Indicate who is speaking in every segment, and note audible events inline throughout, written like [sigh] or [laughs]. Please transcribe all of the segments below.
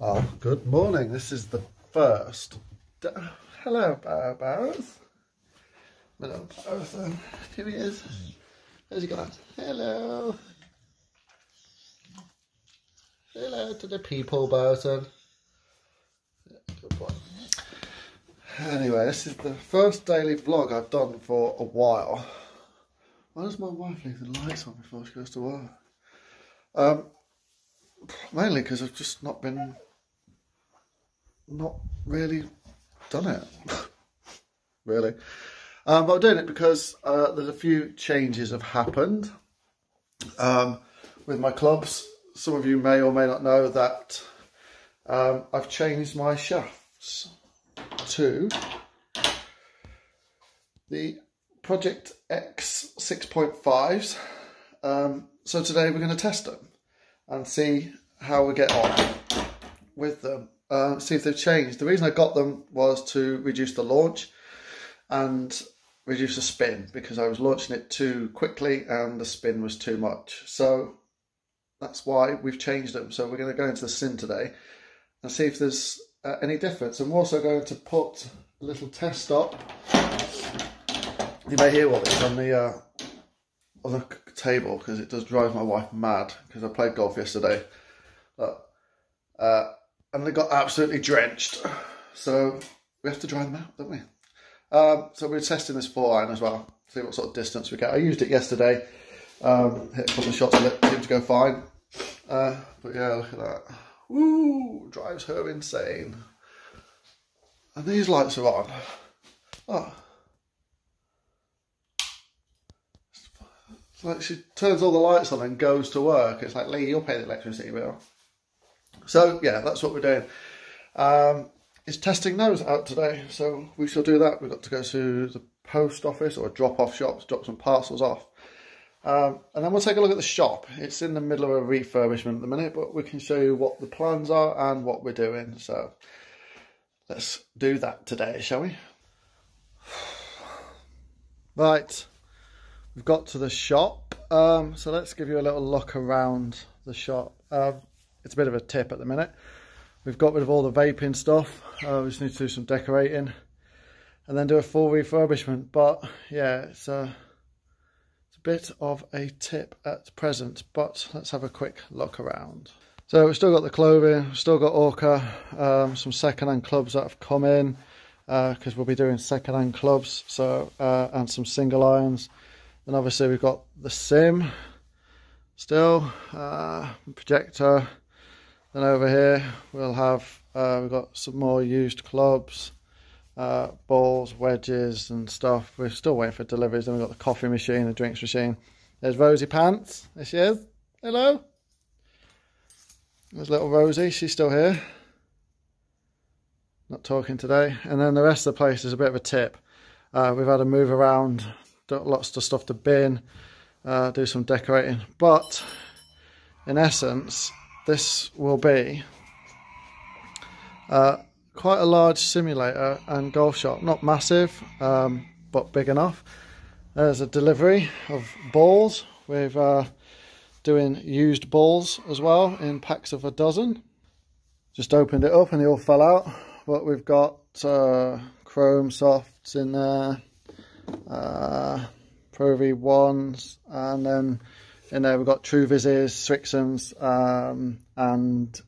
Speaker 1: Oh, good morning. This is the first. Hello, Barrows. Hello, Barrows. Here he is. How's he going? Hello. Hello to the people, Burton. Good boy. Anyway, this is the first daily vlog I've done for a while. Why does my wife leave the lights on before she goes to work? Um, mainly because I've just not been not really done it. [laughs] really. Um, but I'm doing it because uh, there's a few changes have happened um, with my clubs. Some of you may or may not know that um, I've changed my shafts to the Project X 6.5s. Um, so today we're going to test them and see how we get on with them uh, see if they've changed. The reason I got them was to reduce the launch and reduce the spin because I was launching it too quickly and the spin was too much. So that's why we've changed them. So we're going to go into the sim today and see if there's uh, any difference. We're also going to put a little test up. You may hear what is on the uh, on the table because it does drive my wife mad because I played golf yesterday. But uh, and they got absolutely drenched. So we have to dry them out, don't we? Um, so we're testing this four iron as well, see what sort of distance we get. I used it yesterday, um, hit a couple of shots it, seemed to go fine. Uh, but yeah, look at that. Woo! Drives her insane. And these lights are on. Oh. It's like she turns all the lights on and goes to work. It's like, Lee, you'll pay the electricity bill. So yeah, that's what we're doing. Um, it's testing those out today, so we shall do that. We've got to go to the post office or drop-off shops, drop some parcels off. Um, and then we'll take a look at the shop. It's in the middle of a refurbishment at the minute, but we can show you what the plans are and what we're doing. So let's do that today, shall we? [sighs] Right, we've got to the shop. Um, so let's give you a little look around the shop. Um, it's a bit of a tip at the minute. We've got rid of all the vaping stuff. Uh, we just need to do some decorating and then do a full refurbishment. But yeah, it's a, it's a bit of a tip at present, but let's have a quick look around. So we've still got the clothing, we've still got Orka, um, some second-hand clubs that have come in because uh, we'll be doing second-hand clubs so uh, and some single irons. And obviously we've got the sim still, uh, projector, then over here we'll have, uh, we've got some more used clubs, uh, balls, wedges and stuff. We're still waiting for deliveries. Then we've got the coffee machine, the drinks machine. There's Rosie Pants. There she is. Hello. There's little Rosie. She's still here. Not talking today. And then the rest of the place is a bit of a tip. Uh, we've had to move around, lots of stuff to bin, uh, do some decorating. But in essence, this will be uh, quite a large simulator and golf shop. Not massive, um, but big enough. There's a delivery of balls. We're uh, doing used balls as well in packs of a dozen. Just opened it up and they all fell out. But we've got uh, chrome softs in there, uh, Pro V1s, and then in there we've got TruVises, Srixons um, and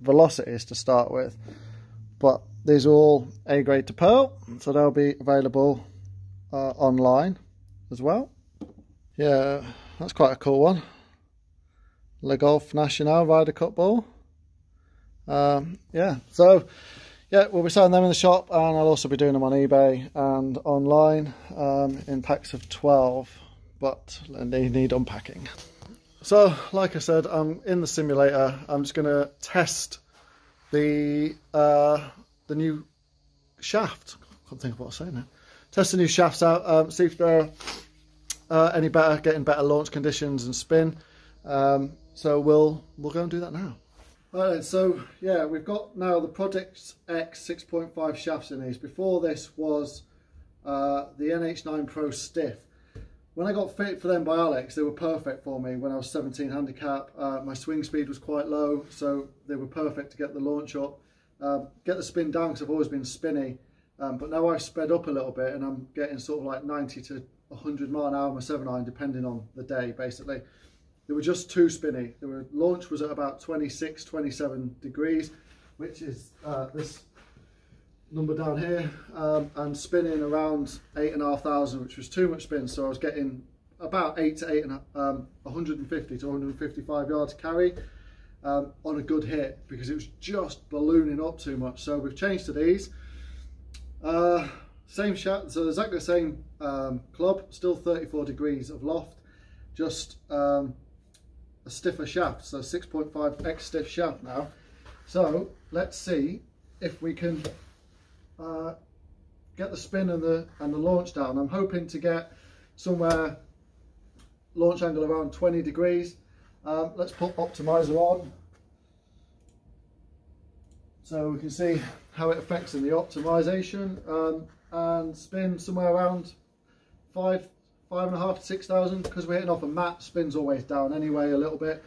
Speaker 1: Velocities to start with. But these are all A grade to Pearl, so they'll be available uh, online as well. Yeah, that's quite a cool one. Le Golf National Ryder Cup ball. Um, yeah, so yeah, we'll be selling them in the shop and I'll also be doing them on eBay and online um, in packs of 12 but they need unpacking. So, like I said, I'm in the simulator. I'm just going to test the uh, the new shaft. I can't think of what I'm saying now. Test the new shafts out, um, see if they're uh, any better, getting better launch conditions and spin. Um, so we'll we'll go and do that now. Alright, so yeah, we've got now the Project X 6.5 shafts in these. Before this was uh, the NH9 Pro Stiff. When I got fit for them by Alex, they were perfect for me when I was 17 handicap. Uh, my swing speed was quite low, so they were perfect to get the launch up. Um, get the spin down because I've always been spinny, um, but now I've sped up a little bit and I'm getting sort of like 90 to 100 mile an hour my 7 iron, depending on the day, basically. They were just too spinny. The launch was at about 26, 27 degrees, which is uh, this number down here um, and spinning around eight and a half thousand which was too much spin. So I was getting about eight to eight and um, 150 to 155 yards carry um, on a good hit because it was just ballooning up too much. So we've changed to these. Uh, same shaft so exactly the same um, club still 34 degrees of loft just um, a stiffer shaft. So 6.5 x stiff shaft now. So let's see if we can uh, get the spin and the and the launch down. I'm hoping to get somewhere launch angle around 20 degrees. Um, let's put optimizer on. So we can see how it affects in the optimization um, and spin somewhere around five five and a half to six thousand because we're hitting off a mat. Spins always down anyway a little bit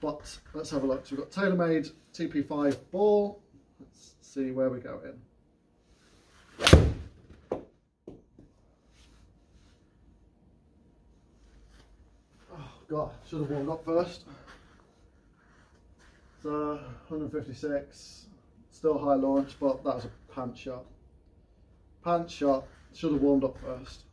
Speaker 1: but let's have a look. So we've got TaylorMade TP5 ball. Let's see where we go in Oh god, should have warmed up first. So 156, still high launch, but that was a pant shot. Pant shot, should have warmed up first.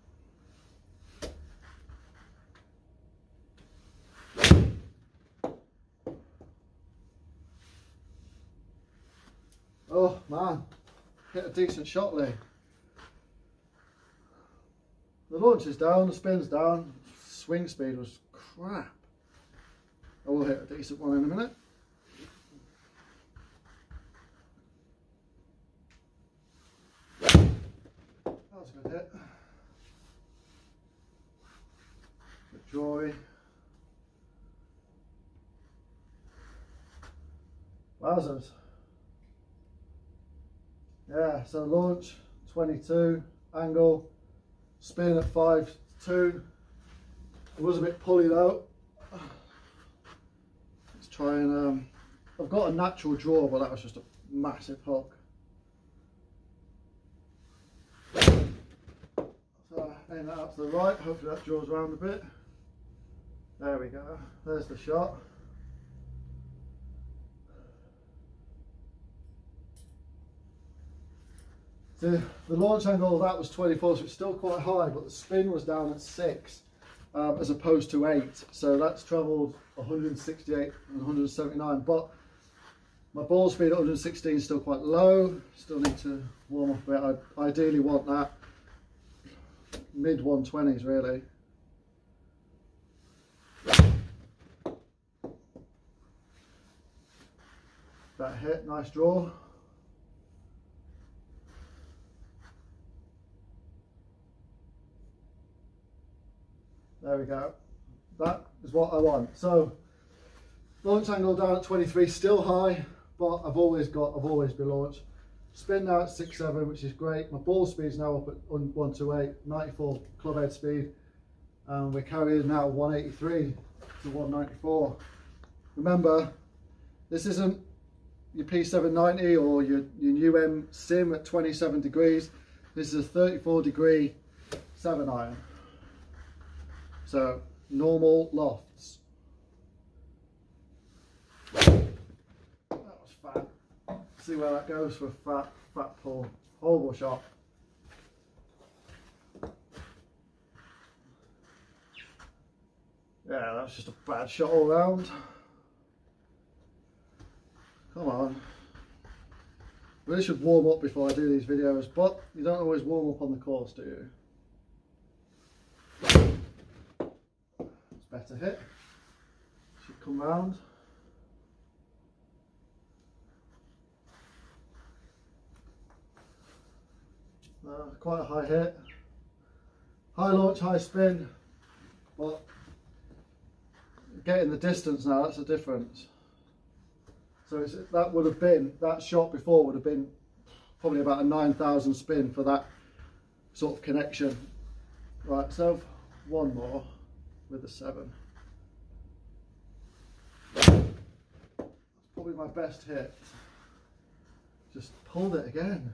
Speaker 1: Oh man, a decent shot there. The launch is down, the spin's down, swing speed was crap. I will hit a decent one in a minute. That was a good hit. Good joy. Wowzers. Yeah, so launch 22, angle, spin at 5 2. It was a bit pulley though. Let's try and, um, I've got a natural draw, but that was just a massive hook. So aim that up to the right, hopefully that draws around a bit. There we go, there's the shot. The, the launch angle of that was 24, so it's still quite high, but the spin was down at 6 um, as opposed to 8. So that's travelled 168 and 179. But my ball speed at 116 is still quite low. Still need to warm up a bit. I ideally want that mid 120s really. That hit, nice draw. There we go. That is what I want. So launch angle down at 23, still high, but I've always got, I've always been launched. Spin now at 6.7, which is great. My ball speed is now up at 128, 94 club head speed. And we're carrying now 183 to 194. Remember, this isn't your P790 or your, your new M Sim at 27 degrees. This is a 34 degree 7 iron. So normal lofts. That was fat. See where that goes for fat, fat pull. Horrible shot. Yeah, that's just a bad shot all round. Come on. Really should warm up before I do these videos, but you don't always warm up on the course, do you? Better hit. Should come round. Uh, quite a high hit. High launch, high spin, but getting the distance now, that's the difference. So that would have been, that shot before would have been probably about a 9,000 spin for that sort of connection. Right, so one more with a seven. Probably my best hit. Just pulled it again.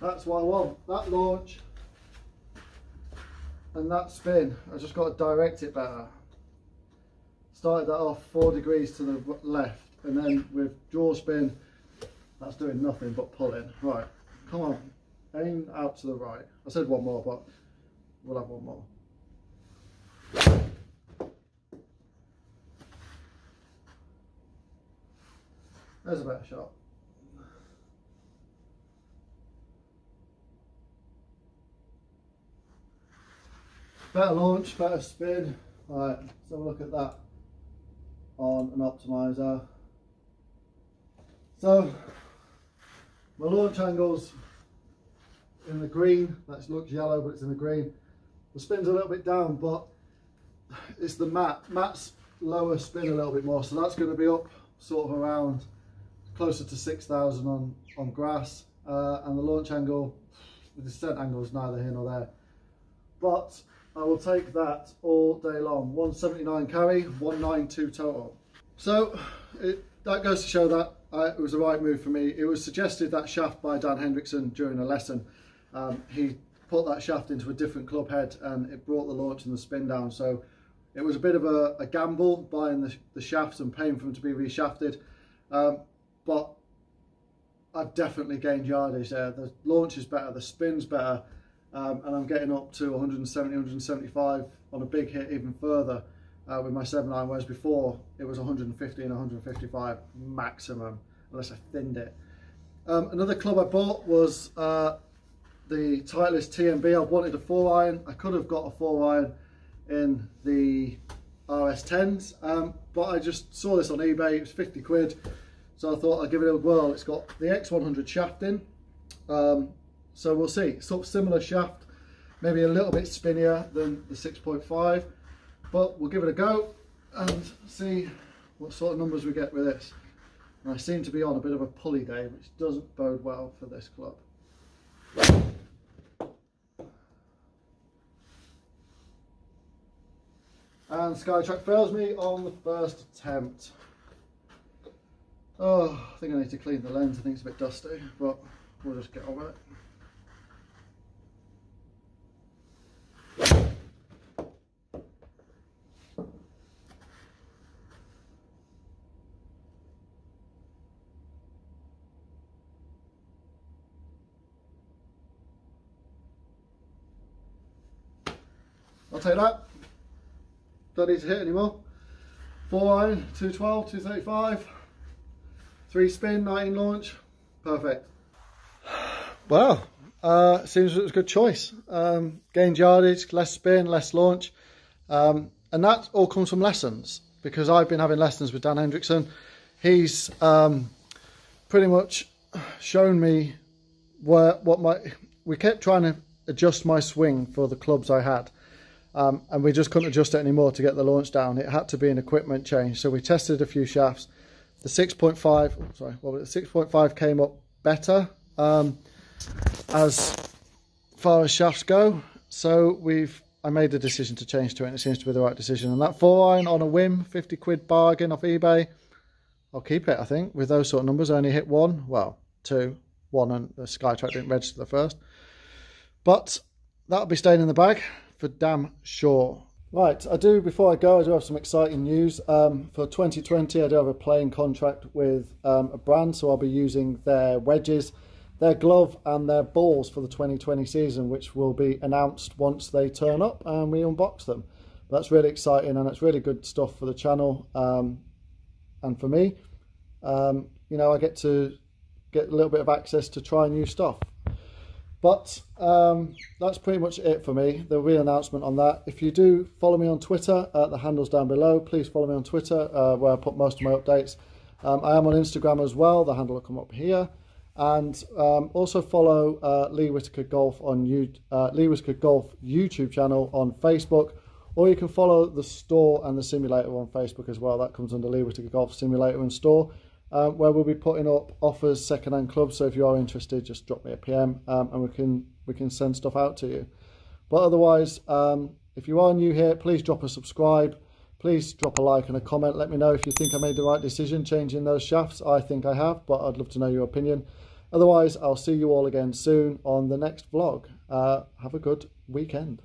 Speaker 1: That's what I want. That launch and that spin. I just got to direct it better. Started that off four degrees to the left and then with draw spin that's doing nothing but pulling. Right, come on, aim out to the right. I said one more but we'll have one more. There's a better shot. Better launch, better spin. Right, let's have a look at that on an optimizer. So, my launch angle's in the green. That looks yellow, but it's in the green. The spin's a little bit down, but it's the mat. Mat's lower spin a little bit more, so that's going to be up sort of around closer to 6,000 on, on grass. Uh, and the launch angle, the descent angle is neither here nor there. But I will take that all day long. 179 carry, 192 total. So it, that goes to show that I, it was the right move for me. It was suggested that shaft by Dan Hendrickson during a lesson. Um, he put that shaft into a different club head and it brought the launch and the spin down. So it was a bit of a, a gamble buying the, the, shafts and paying for them to be reshafted. Um, but I've definitely gained yardage there. The launch is better, the spin's better, um, and I'm getting up to 170, 175 on a big hit even further uh, with my 7 iron, whereas before it was 150 and 155 maximum, unless I thinned it. Um, another club I bought was uh, the Titleist TMB. I wanted a 4 iron. I could have got a 4 iron in the RS10s, um, but I just saw this on eBay. It was 50 quid, so I thought I'd give it a whirl. It's got the X100 shaft in. Um, so we'll see, sort of similar shaft, maybe a little bit spinnier than the 6.5, but we'll give it a go and see what sort of numbers we get with this. And I seem to be on a bit of a pulley day, which doesn't bode well for this club. And SkyTrak fails me on the first attempt. Oh, I think I need to clean the lens. I think it's a bit dusty, but we'll just get on with it. I'll take that. Don't need to hit anymore. Four iron, 212, 235, three spin, 19 launch. Perfect. Well, uh, seems it was a good choice. Um, gained yardage, less spin, less launch. Um, and that all comes from lessons because I've been having lessons with Dan Hendrickson. He's um, pretty much shown me where, what my, we kept trying to adjust my swing for the clubs I had. Um, and we just couldn't adjust it anymore to get the launch down. It had to be an equipment change. So we tested a few shafts. The 6.5, sorry, well, the 6.5 came up better um, as far as shafts go. So we've, I made the decision to change to it and it seems to be the right decision. And that four iron on a whim, 50 quid bargain off eBay, I'll keep it, I think, with those sort of numbers. I only hit one, well, two, one and the SkyTrak didn't register the first. But that'll be staying in the bag for damn sure. Right, I do, before I go, I do have some exciting news. Um, for 2020, I do have a playing contract with um, a brand, so I'll be using their wedges, their glove and their balls for the 2020 season, which will be announced once they turn up and we unbox them. That's really exciting and it's really good stuff for the channel um, and for me. Um, you know, I get to get a little bit of access to try new stuff. But um, that's pretty much it for me. There'll be an announcement on that. If you do follow me on Twitter, uh, the handle's down below. Please follow me on Twitter uh, where I put most of my updates. Um, I am on Instagram as well. The handle will come up here. And um, also follow uh, Lee Whittaker Golf on you, uh, Lee Whittaker Golf YouTube channel on Facebook. Or you can follow the store and the simulator on Facebook as well. That comes under Lee Whittaker Golf Simulator and Store. Uh, where we'll be putting up offers second-hand clubs. So if you are interested, just drop me a PM um, and we can we can send stuff out to you. But otherwise, um, if you are new here, please drop a subscribe. Please drop a like and a comment. Let me know if you think I made the right decision changing those shafts. I think I have, but I'd love to know your opinion. Otherwise, I'll see you all again soon on the next vlog. Uh, have a good weekend.